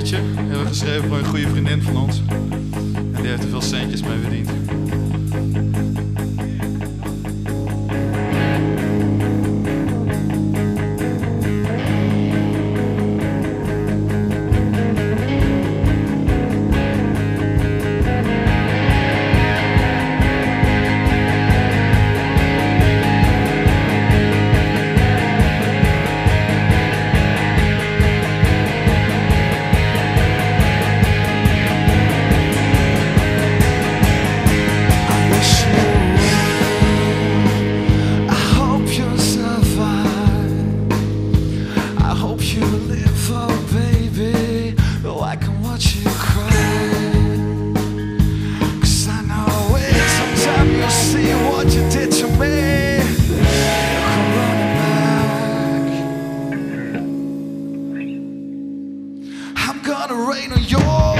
liedje hebben geschreven voor een goede vriendin van ons. En die heeft er veel centjes mee verdiend. hope you live, oh baby. Oh, I can watch you cry. Cause I know it. Sometimes you'll see what you did to me. I'm gonna rain on your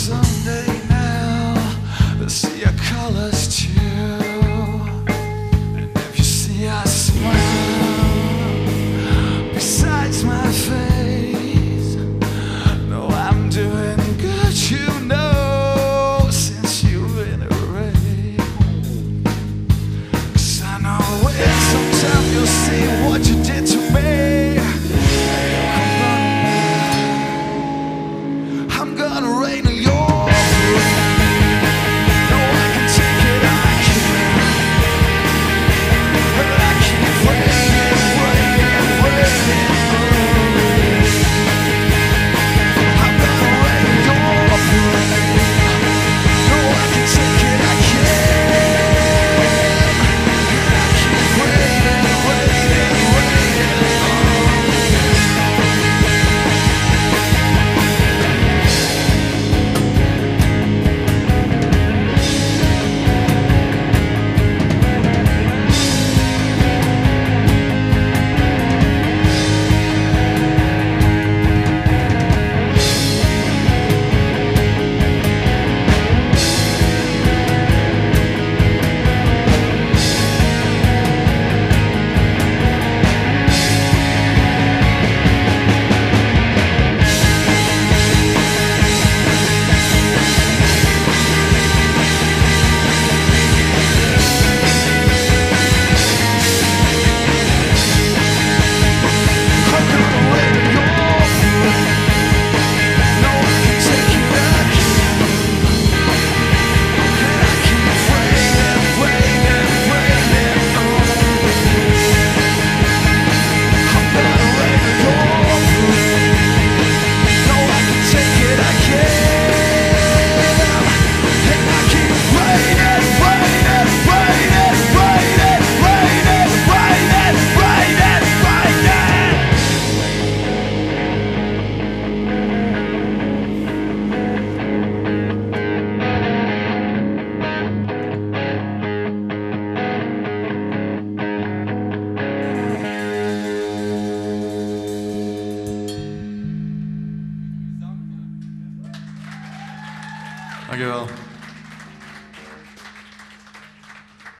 Sunday now, see your colors too. Dankjewel.